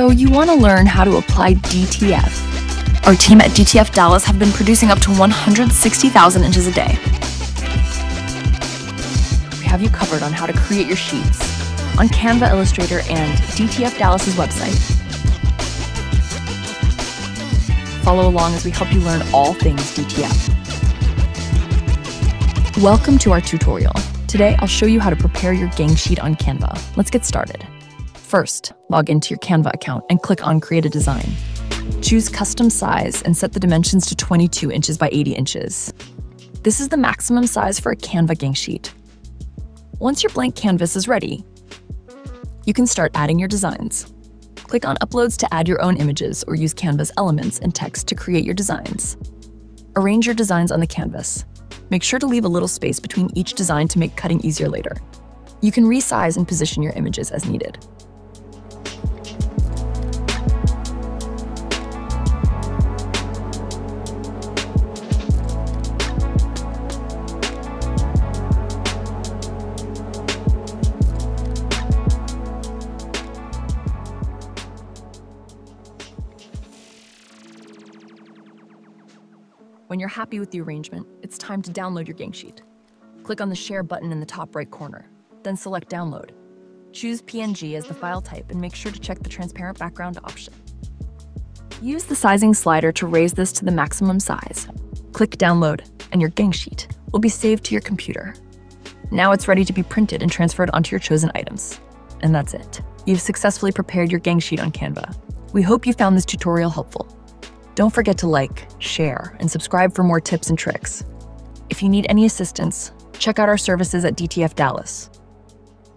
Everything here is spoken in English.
So you want to learn how to apply DTF. Our team at DTF Dallas have been producing up to 160,000 inches a day. We have you covered on how to create your sheets on Canva Illustrator and DTF Dallas's website. Follow along as we help you learn all things DTF. Welcome to our tutorial. Today, I'll show you how to prepare your gang sheet on Canva. Let's get started. First, log into your Canva account and click on Create a Design. Choose Custom Size and set the dimensions to 22 inches by 80 inches. This is the maximum size for a Canva gang sheet. Once your blank canvas is ready, you can start adding your designs. Click on Uploads to add your own images or use Canva's elements and text to create your designs. Arrange your designs on the canvas. Make sure to leave a little space between each design to make cutting easier later. You can resize and position your images as needed. When you're happy with the arrangement, it's time to download your gang sheet. Click on the Share button in the top right corner, then select Download. Choose PNG as the file type and make sure to check the transparent background option. Use the sizing slider to raise this to the maximum size. Click Download, and your gang sheet will be saved to your computer. Now it's ready to be printed and transferred onto your chosen items. And that's it. You've successfully prepared your gang sheet on Canva. We hope you found this tutorial helpful. Don't forget to like, share, and subscribe for more tips and tricks. If you need any assistance, check out our services at DTF Dallas.